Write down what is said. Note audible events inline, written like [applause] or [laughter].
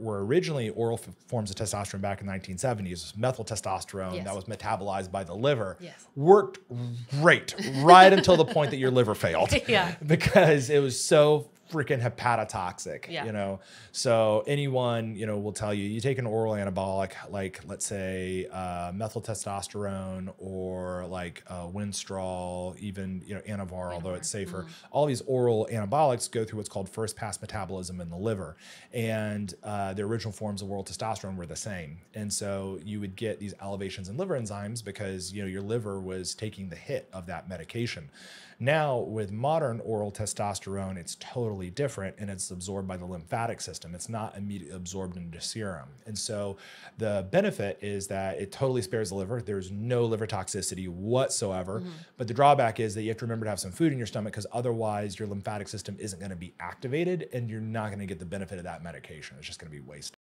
were originally oral forms of testosterone back in the 1970s, methyl testosterone Yes. that was metabolized by the liver, Yes. worked great right until the point that your liver failed. [laughs] Yeah. [laughs] Because it was so freaking hepatotoxic, Yeah. you know. So anyone, you know, will tell you you take an oral anabolic like let's say uh, methyl testosterone or like uh, Winstrol, even you know Anavar, although it's safer. All these oral anabolics go through what's called first pass metabolism in the liver, and uh, the original forms of oral testosterone were the same. And so you would get these elevations in liver enzymes because you know your liver was taking the hit of that medication. Now, with modern oral testosterone, it's totally different and it's absorbed by the lymphatic system. It's not immediately absorbed into serum. And so the benefit is that it totally spares the liver. There's no liver toxicity whatsoever. Mm-hmm. But the drawback is that you have to remember to have some food in your stomach because otherwise your lymphatic system isn't going to be activated and you're not going to get the benefit of that medication. It's just going to be wasted.